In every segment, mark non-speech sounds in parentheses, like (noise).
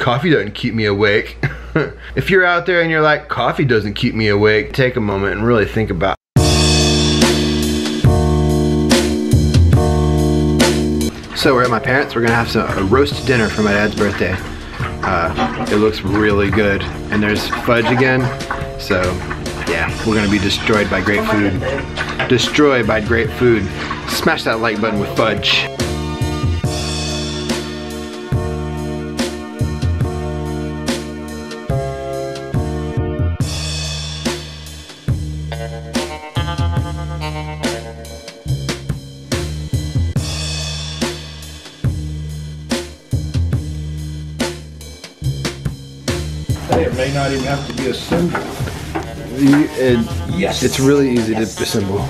coffee doesn't keep me awake. (laughs) if you're out there and you're like, coffee doesn't keep me awake, take a moment and really think about So we're at my parents. We're gonna have some, a roast dinner for my dad's birthday. Uh, it looks really good. And there's fudge again. So yeah, we're gonna be destroyed by great food. Destroyed by great food. Smash that like button with fudge. May not even have to be a symbol. You, and Yes. It's really easy to assemble. (laughs)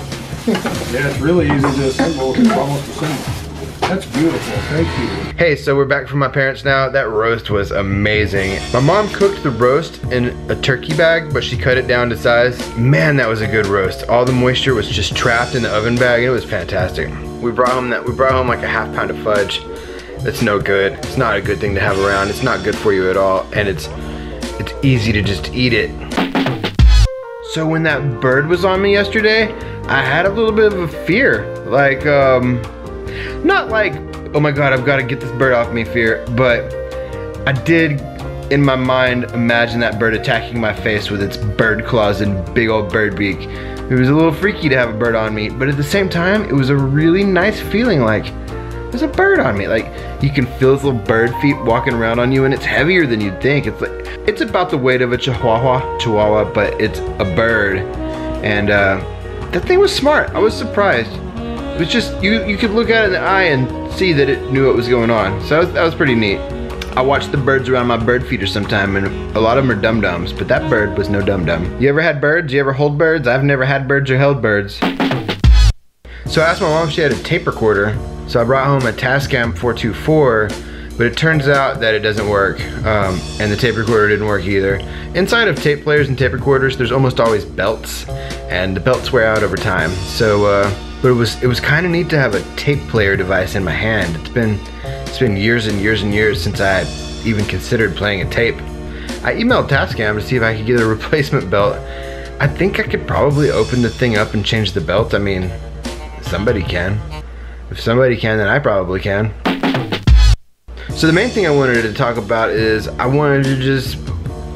Yeah, it's really easy to assemble. It's almost a symbol. That's beautiful. Thank you. Hey, so we're back from my parents now. That roast was amazing. My mom cooked the roast in a turkey bag, but she cut it down to size. Man, that was a good roast. All the moisture was just trapped in the oven bag. It was fantastic. We brought home that we brought home like a half pound of fudge. It's no good. It's not a good thing to have around. It's not good for you at all, and it's it's easy to just eat it. So when that bird was on me yesterday, I had a little bit of a fear. Like, um, not like, oh my god, I've got to get this bird off me fear, but I did in my mind imagine that bird attacking my face with its bird claws and big old bird beak. It was a little freaky to have a bird on me, but at the same time, it was a really nice feeling like there's a bird on me. Like you can feel this little bird feet walking around on you and it's heavier than you'd think. It's like it's about the weight of a chihuahua, chihuahua, but it's a bird. And uh, that thing was smart. I was surprised. It was just you you could look at it in the eye and see that it knew what was going on. So that was, that was pretty neat. I watch the birds around my bird feeder sometime, and a lot of them are dum dums, but that bird was no dum dum. You ever had birds? You ever hold birds? I've never had birds or held birds. So I asked my mom if she had a tape recorder. So I brought home a Tascam 424, but it turns out that it doesn't work, um, and the tape recorder didn't work either. Inside of tape players and tape recorders, there's almost always belts, and the belts wear out over time. So, uh, but it was it was kind of neat to have a tape player device in my hand. It's been it's been years and years and years since I even considered playing a tape. I emailed Tascam to see if I could get a (laughs) replacement belt. I think I could probably open the thing up and change the belt. I mean, somebody can. If somebody can, then I probably can. So the main thing I wanted to talk about is I wanted to just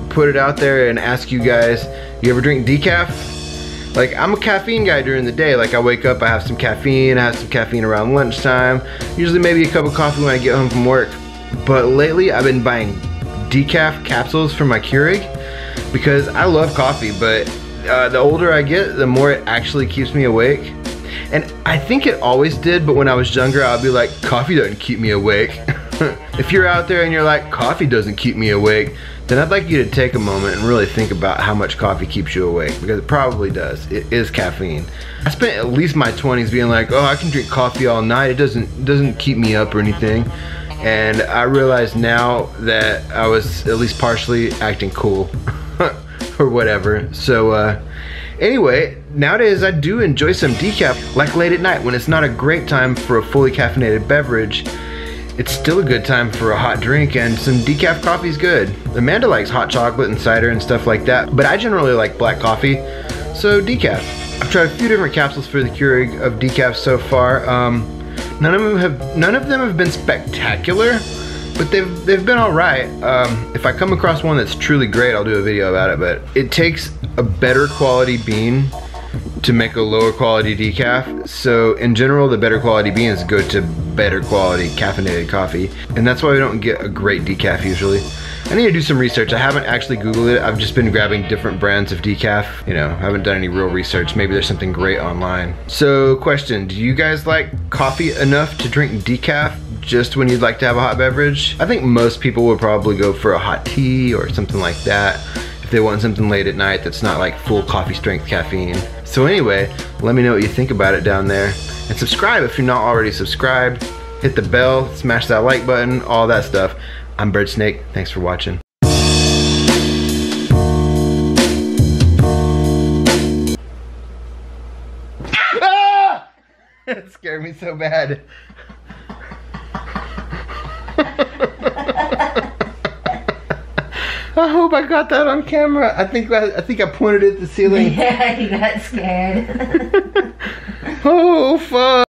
put it out there and ask you guys, you ever drink decaf? Like I'm a caffeine guy during the day. Like I wake up, I have some caffeine, I have some caffeine around lunchtime. Usually maybe a cup of coffee when I get home from work. But lately I've been buying decaf capsules for my Keurig because I love coffee, but uh, the older I get, the more it actually keeps me awake. And I think it always did, but when I was younger, I'd be like, coffee doesn't keep me awake. (laughs) if you're out there and you're like, coffee doesn't keep me awake, then I'd like you to take a moment and really think about how much coffee keeps you awake because it probably does. It is caffeine. I spent at least my 20s being like, oh, I can drink coffee all night. It doesn't doesn't keep me up or anything. And I realize now that I was at least partially acting cool (laughs) or whatever. So uh, anyway, nowadays I do enjoy some decaf, like late at night when it's not a great time for a fully caffeinated beverage. It's still a good time for a hot drink and some decaf coffee's good. Amanda likes hot chocolate and cider and stuff like that, but I generally like black coffee, so decaf. I've tried a few different capsules for the Keurig of decaf so far. Um, none of them have none of them have been spectacular, but they've they've been all right. Um, if I come across one that's truly great, I'll do a video about it. But it takes a better quality bean to make a lower quality decaf. So in general, the better quality beans go to better quality caffeinated coffee. And that's why we don't get a great decaf usually. I need to do some research. I haven't actually Googled it. I've just been grabbing different brands of decaf. You know, I haven't done any real research. Maybe there's something great online. So question, do you guys like coffee enough to drink decaf just when you'd like to have a hot beverage? I think most people would probably go for a hot tea or something like that if they want something late at night that's not like full coffee strength caffeine. So anyway, let me know what you think about it down there. And subscribe if you're not already subscribed. Hit the bell, smash that like button, all that stuff. I'm Birdsnake. Thanks for watching. Ah! (laughs) It scared me so bad. (laughs) (laughs) I hope I got that on camera. I think I, I think I pointed at the ceiling. (laughs) Yeah, you got scared. (laughs) oh, fuck.